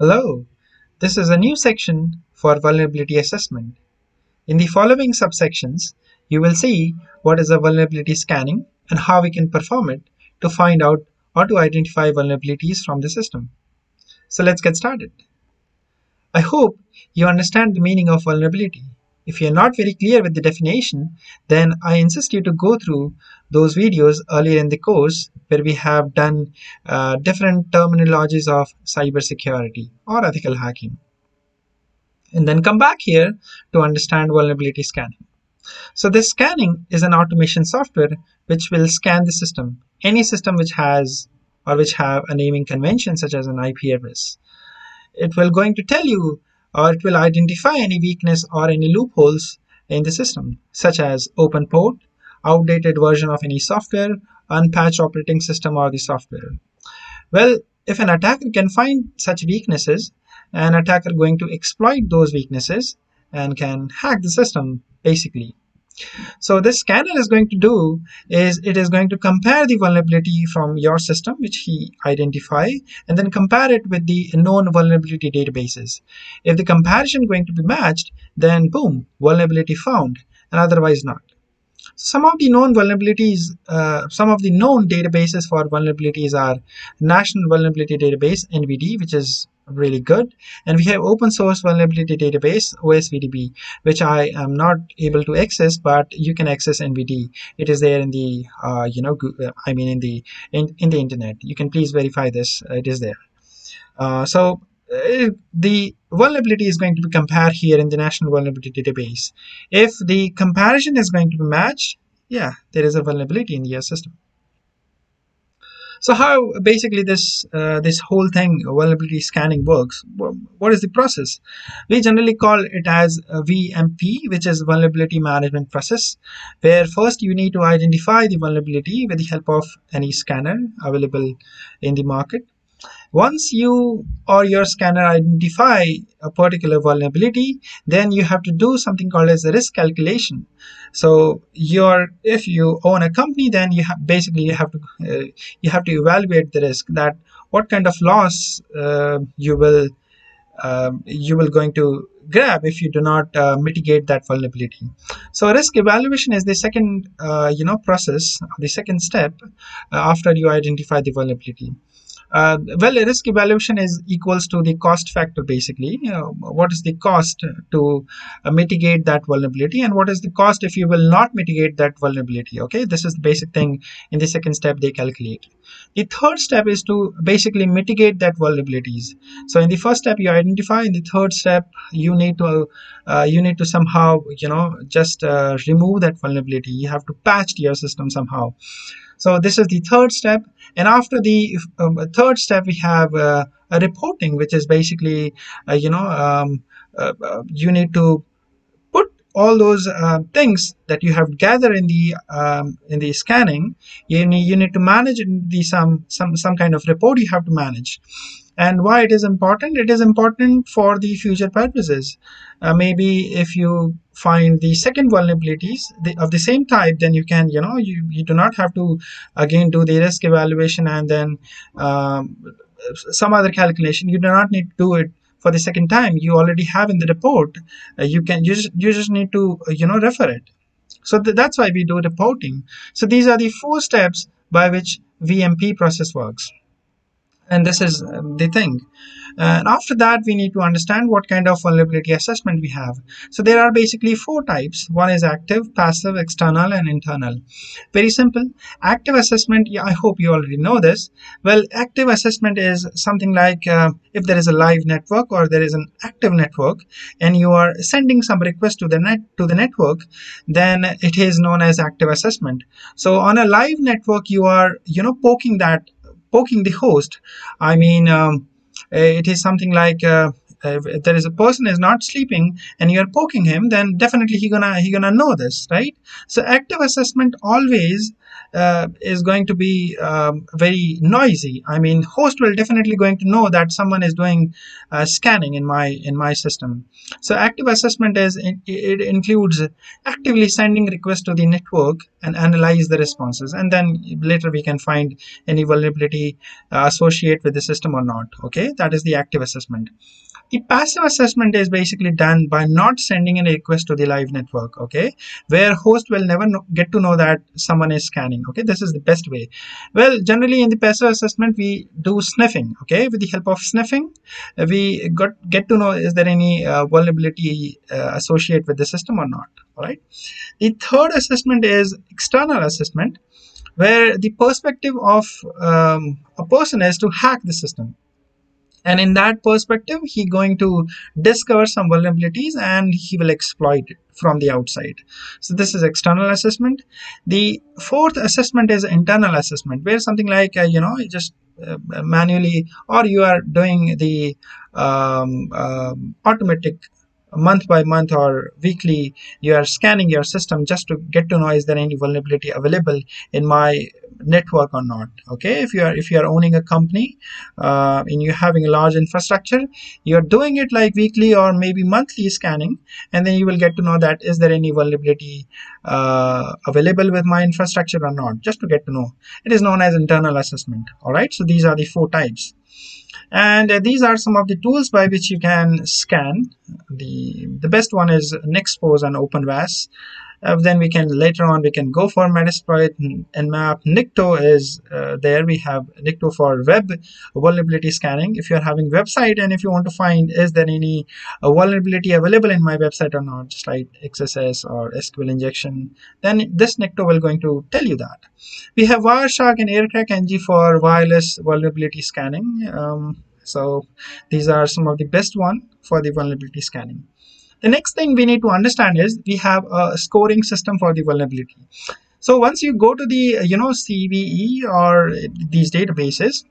Hello, this is a new section for vulnerability assessment. In the following subsections, you will see what is a vulnerability scanning and how we can perform it to find out or to identify vulnerabilities from the system. So let's get started. I hope you understand the meaning of vulnerability. If you're not very clear with the definition, then I insist you to go through those videos earlier in the course where we have done uh, different terminologies of cybersecurity or ethical hacking. And then come back here to understand vulnerability scanning. So this scanning is an automation software which will scan the system, any system which has or which have a naming convention such as an IP address. It will going to tell you or it will identify any weakness or any loopholes in the system, such as open port, outdated version of any software, unpatched operating system or the software. Well, if an attacker can find such weaknesses, an attacker going to exploit those weaknesses and can hack the system basically. So this scanner is going to do is it is going to compare the vulnerability from your system, which he identify, and then compare it with the known vulnerability databases. If the comparison going to be matched, then boom, vulnerability found, and otherwise not. Some of the known vulnerabilities, uh, some of the known databases for vulnerabilities are National Vulnerability Database, NVD, which is really good. And we have open source vulnerability database osvdb which i am not able to access but you can access nvd it is there in the uh, you know i mean in the in, in the internet. You can please verify this. It is there. Uh, so uh, the vulnerability is going to be compared here in the national vulnerability database if the comparison is going to be matched yeah there is a vulnerability in your system so how basically this uh, this whole thing vulnerability scanning works? What is the process? We generally call it as VMP, which is vulnerability management process, where first you need to identify the vulnerability with the help of any scanner available in the market. Once you or your scanner identify a particular vulnerability, then you have to do something called as a risk calculation. So your if you own a company, then you have basically you have to uh, you have to evaluate the risk that what kind of loss uh, you will um, you will going to grab if you do not uh, mitigate that vulnerability. So risk evaluation is the second uh, you know process, the second step uh, after you identify the vulnerability. Uh, well, risk evaluation is equals to the cost factor basically. Uh, what is the cost to uh, mitigate that vulnerability and what is the cost if you will not mitigate that vulnerability? Okay, this is the basic thing in the second step they calculate. The third step is to basically mitigate that vulnerabilities. So in the first step you identify, in the third step you need to uh, you need to somehow you know just uh, remove that vulnerability. You have to patch your system somehow. So this is the third step. And after the um, third step, we have uh, a reporting, which is basically, uh, you know, um, uh, uh you need to put all those uh, things that you have gathered in the um, in the scanning. You need you need to manage the some some some kind of report you have to manage and why it is important it is important for the future purposes uh, maybe if you find the second vulnerabilities of the same type then you can you know you, you do not have to again do the risk evaluation and then um, some other calculation. You do not need to do it for the second time. You already have in the report. Uh, you can you just, you just need to uh, you know refer it. So th that's why we do reporting. So these are the four steps by which vmp process works. And this is um, the thing and after that we need to understand what kind of vulnerability assessment we have. So there are basically four types. One is active passive external and internal. Very simple. Active assessment yeah, i hope you already know this. Well active assessment is something like uh, if there is a live network or there is an active network and you are sending some request to the net to the network then it is known as active assessment. So on a live network you are you know poking that poking the host. I mean um, it is something like uh, if there is a person is not sleeping and you're poking him then definitely he gonna he gonna know this right? So active assessment always uh, is going to be um, very noisy. I mean, host will definitely going to know that someone is doing uh, scanning in my in my system. So active assessment is it includes actively sending requests to the network and analyze the responses, and then later we can find any vulnerability uh, associated with the system or not. Okay, that is the active assessment. The passive assessment is basically done by not sending any request to the live network, okay, where host will never get to know that someone is scanning, okay. This is the best way. Well, generally in the passive assessment, we do sniffing, okay. With the help of sniffing, we got get to know is there any uh, vulnerability uh, associated with the system or not, all right. The third assessment is external assessment, where the perspective of um, a person is to hack the system and in that perspective he going to discover some vulnerabilities and he will exploit it from the outside. So this is external assessment. The fourth assessment is internal assessment where something like uh, you know just uh, manually or you are doing the um, uh, automatic month by month or weekly you are scanning your system just to get to know is there any vulnerability available in my network or not okay? If you are if you are owning a company uh, and you're having a large infrastructure you're doing it like weekly or maybe monthly scanning and then you will get to know that is there any vulnerability uh, available with my infrastructure or not just to get to know. It is known as internal assessment all right? So these are the four types and uh, these are some of the tools by which you can scan. The the best one is Nexpose and OpenVAS uh, then we can later on we can go for Metasploit and Nmap. Nikto is uh, there we have Nikto for web vulnerability scanning. If you're having website and if you want to find is there any uh, vulnerability available in my website or not just like XSS or SQL injection then this Nikto will going to tell you that. We have Wireshark and Aircrack NG for wireless vulnerability scanning. Um, so these are some of the best one for the vulnerability scanning the next thing we need to understand is we have a scoring system for the vulnerability. So once you go to the you know CVE or these databases,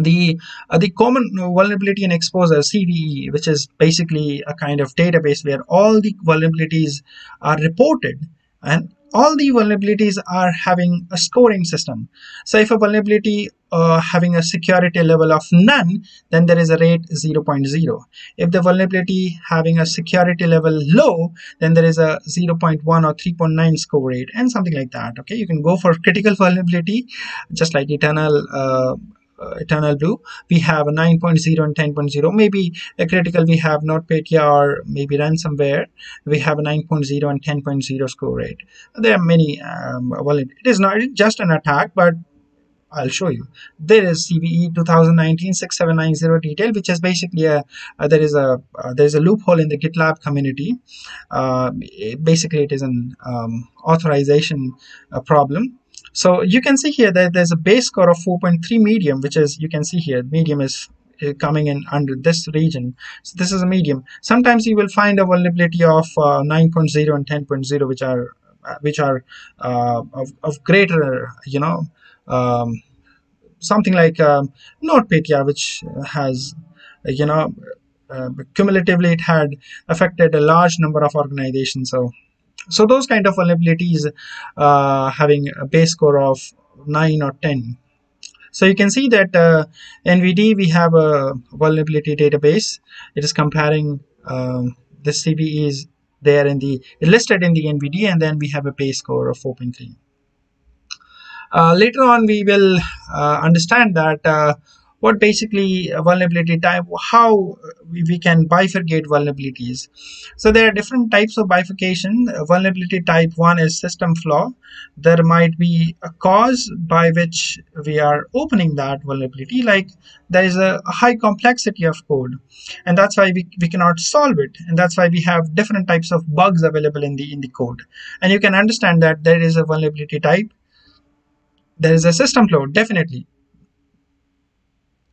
the uh, the common vulnerability and exposure CVE, which is basically a kind of database where all the vulnerabilities are reported and all the vulnerabilities are having a scoring system. So if a vulnerability uh, having a security level of none, then there is a rate 0.0. If the vulnerability having a security level low, then there is a 0.1 or 3.9 score rate and something like that. Okay, you can go for critical vulnerability, just like eternal uh, EternalBlue. We have a 9.0 and 10.0 maybe a critical we have NotPetya or maybe ransomware we have a 9.0 and 10.0 score rate. There are many um, well it is not just an attack but I'll show you. There is CVE 2019-6790 detail, which is basically a uh, there is a uh, there is a loophole in the GitLab community. Uh, basically, it is an um, authorization uh, problem so you can see here that there's a base score of 4.3 medium, which is, you can see here, medium is uh, coming in under this region. So this is a medium. Sometimes you will find a vulnerability of uh, 9.0 and 10.0, which are uh, which are uh, of, of greater, you know, um, something like um, NotPetya, which has, you know, uh, cumulatively it had affected a large number of organizations. So so those kind of vulnerabilities uh, having a base score of 9 or 10 so you can see that uh, NVD we have a vulnerability database. It is comparing um, the CVE is there in the listed in the NVD and then we have a base score of 4.3 uh, later on we will uh, understand that uh, what basically uh, vulnerability type how we can bifurcate vulnerabilities. So there are different types of bifurcation. Uh, vulnerability type one is system flaw. There might be a cause by which we are opening that vulnerability like there is a high complexity of code and that's why we, we cannot solve it and that's why we have different types of bugs available in the in the code. And you can understand that there is a vulnerability type. There is a system flaw definitely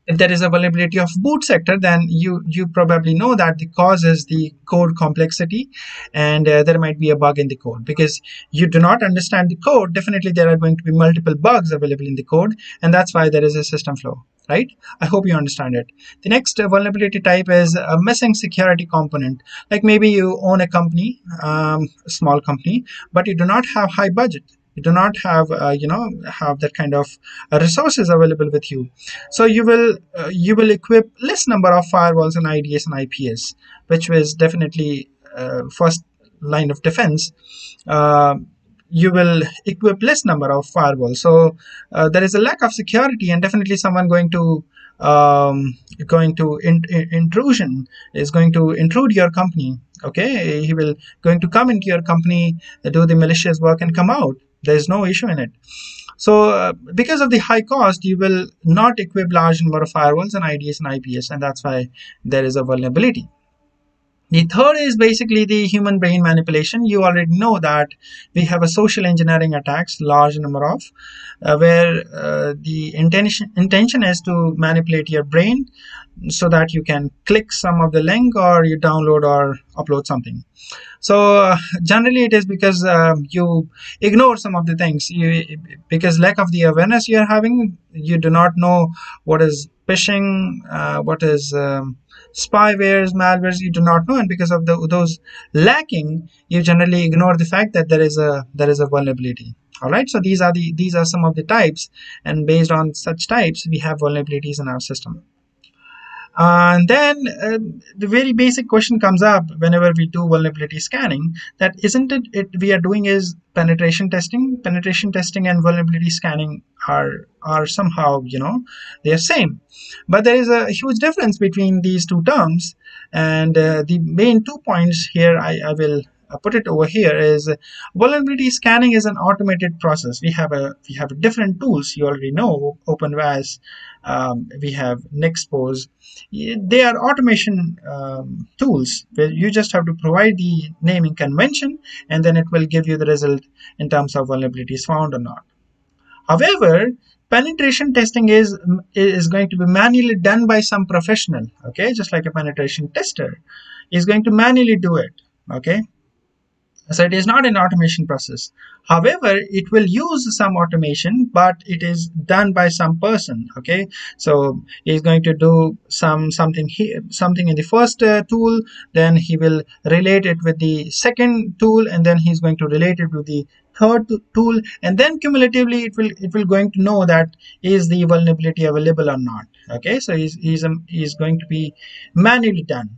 if there is a vulnerability of boot sector then you you probably know that the cause is the code complexity and uh, there might be a bug in the code because you do not understand the code. Definitely there are going to be multiple bugs available in the code and that's why there is a system flow right? I hope you understand it. The next uh, vulnerability type is a missing security component. Like maybe you own a company um, a small company but you do not have high budget you do not have uh, you know have that kind of uh, resources available with you. So you will uh, you will equip less number of firewalls and IDS and IPS which was definitely uh, first line of defense. Uh, you will equip less number of firewalls. So uh, there is a lack of security and definitely someone going to um, going to in, in, intrusion is going to intrude your company okay? He will going to come into your company do the malicious work and come out there's no issue in it so uh, because of the high cost you will not equip large number of firewalls and IDS and IPS and that's why there is a vulnerability the third is basically the human brain manipulation. You already know that we have a social engineering attacks, large number of, uh, where uh, the intention intention is to manipulate your brain so that you can click some of the link or you download or upload something. So uh, generally it is because uh, you ignore some of the things. You, because lack of the awareness you are having, you do not know what is phishing, uh, what is um, spywares, malwares you do not know, and because of the, those lacking, you generally ignore the fact that there is a there is a vulnerability. All right, so these are the these are some of the types, and based on such types, we have vulnerabilities in our system and then uh, the very basic question comes up whenever we do vulnerability scanning that isn't it, it we are doing is penetration testing. Penetration testing and vulnerability scanning are are somehow you know they are same. But there is a huge difference between these two terms. And uh, the main two points here I, I will put it over here is vulnerability scanning is an automated process. We have a we have different tools you already know openvas um, we have nexpose they are automation um, tools where you just have to provide the naming convention and then it will give you the result in terms of vulnerabilities found or not. However penetration testing is is going to be manually done by some professional okay? Just like a penetration tester is going to manually do it okay so it is not an automation process. However, it will use some automation, but it is done by some person. Okay, so he's going to do some something here, something in the first uh, tool, then he will relate it with the second tool, and then he's going to relate it with the third tool, and then cumulatively it will it will going to know that is the vulnerability available or not. Okay, so he's he's um, he's going to be manually done.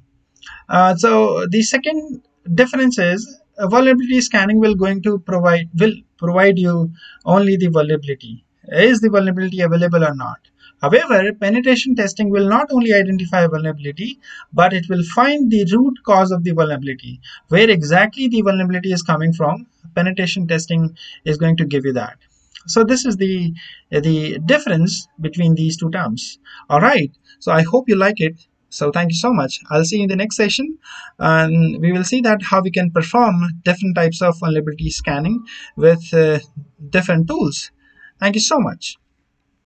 Uh, so the second difference is vulnerability scanning will going to provide will provide you only the vulnerability. Is the vulnerability available or not? However penetration testing will not only identify vulnerability but it will find the root cause of the vulnerability. Where exactly the vulnerability is coming from penetration testing is going to give you that. So this is the the difference between these two terms. All right. So i hope you like it so thank you so much. I'll see you in the next session and we will see that how we can perform different types of vulnerability scanning with uh, different tools. Thank you so much.